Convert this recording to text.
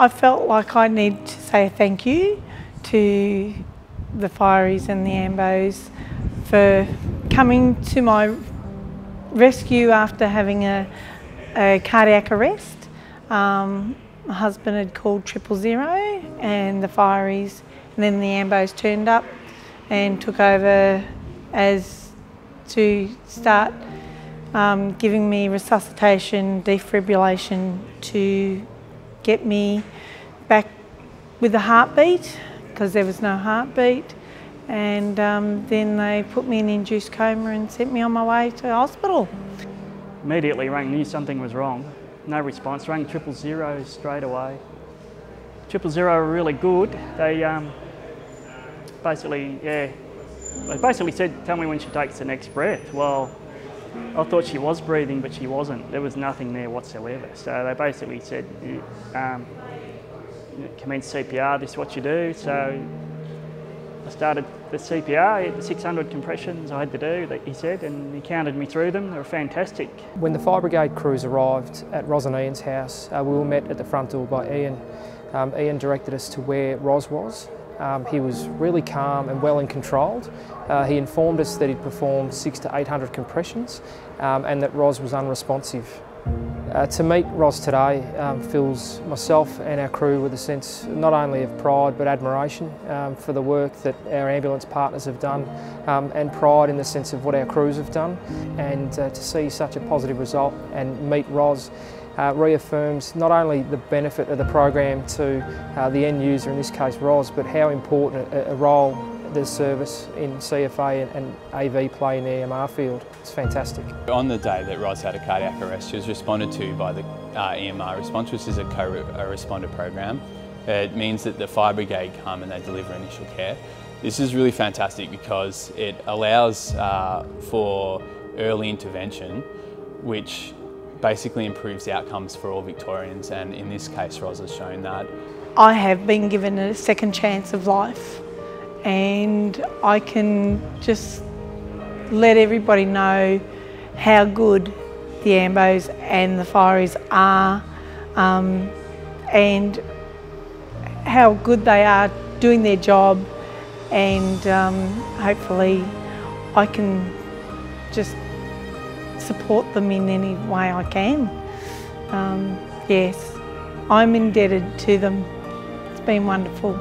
I felt like I need to say thank you to the Fireys and the Ambos for coming to my rescue after having a, a cardiac arrest. Um, my husband had called triple zero and the Fireys and then the Ambos turned up and took over as to start um, giving me resuscitation, defibrillation to get me back with a heartbeat because there was no heartbeat and um, then they put me in induced coma and sent me on my way to hospital. Immediately rang, knew something was wrong. No response, rang triple zero straight away. Triple zero were really good. They um, basically, yeah, they basically said, tell me when she takes the next breath. Well, I thought she was breathing, but she wasn't. There was nothing there whatsoever. So they basically said, um, commence CPR, this is what you do. So I started the CPR, the 600 compressions I had to do, he said, and he counted me through them. They were fantastic. When the fire brigade crews arrived at Ros and Ian's house, uh, we were met at the front door by Ian. Um, Ian directed us to where Ros was. Um, he was really calm and well in controlled. Uh, he informed us that he'd performed six to 800 compressions um, and that Ros was unresponsive. Uh, to meet Ros today um, fills myself and our crew with a sense not only of pride but admiration um, for the work that our ambulance partners have done um, and pride in the sense of what our crews have done. And uh, to see such a positive result and meet Ros uh, reaffirms not only the benefit of the program to uh, the end user, in this case Ros, but how important a, a role the service in CFA and, and, AV play in the EMR field. It's fantastic. On the day that Ros had a cardiac arrest, she was responded to by the uh, EMR response, which is a co-responder program. It means that the fire brigade come and they deliver initial care. This is really fantastic because it allows uh, for early intervention, which basically improves the outcomes for all Victorians and in this case Ros has shown that. I have been given a second chance of life and I can just let everybody know how good the Ambos and the Fireys are um, and how good they are doing their job and um, hopefully I can just support them in any way I can. Um, yes, I'm indebted to them. It's been wonderful.